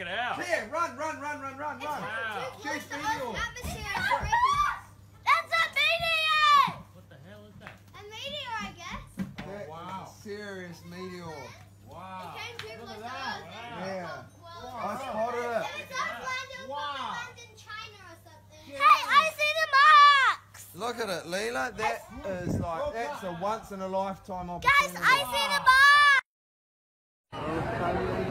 check it out. There, run, run, run, run, run, run. Chase the Meteor. That's a meteor! What the hell is that? A meteor, I guess. Oh, that wow. Serious meteor. Wow. It came Look at that. Wow. Yeah. Wow. That's hotter. Wow. wow. Hey, I see the marks. Look at it, Leela. That is like, that's a once in a lifetime opportunity. Guys, I see the marks.